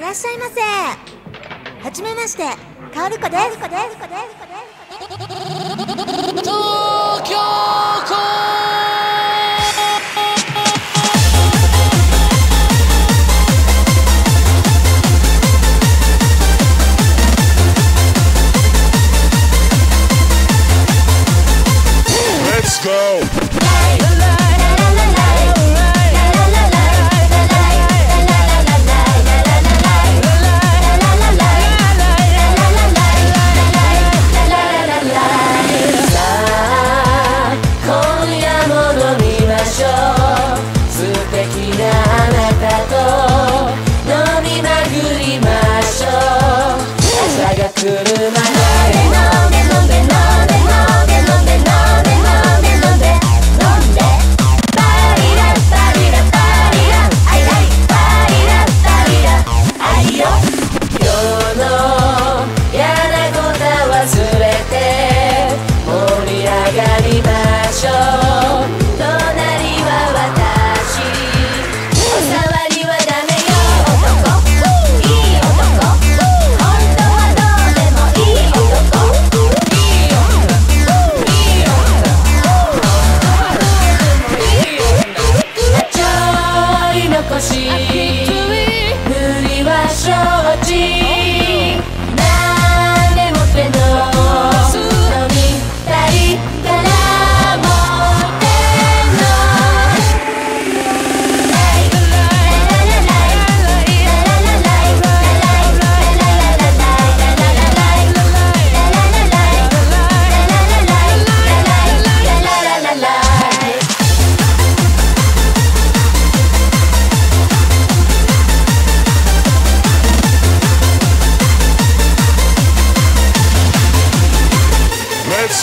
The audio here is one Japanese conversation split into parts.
いらっしゃいませ。はじめまして。カール子です。東京 Good night.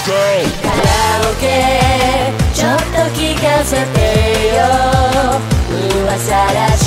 カラオケちょっと聞かせてよ。噂らしい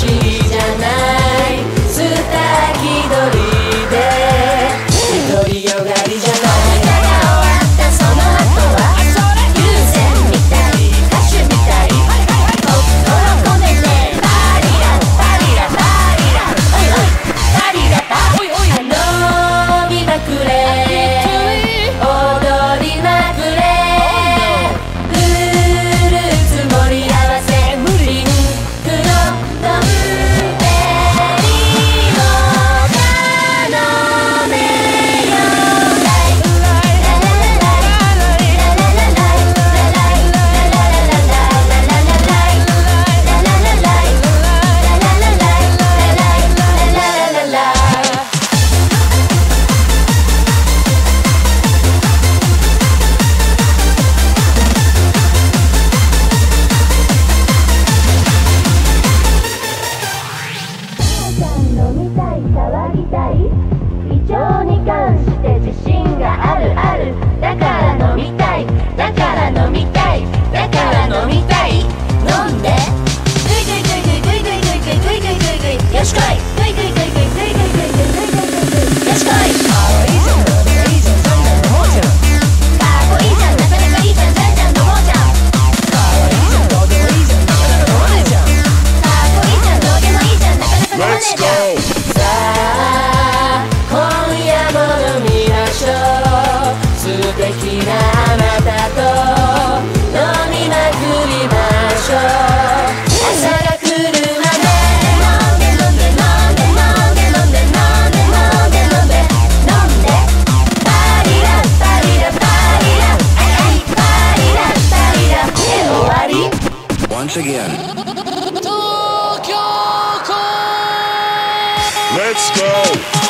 飲みたい騒ぎたい。異常に関して自信があるある。だから飲みたいだから飲みたいだから once again. Let's go!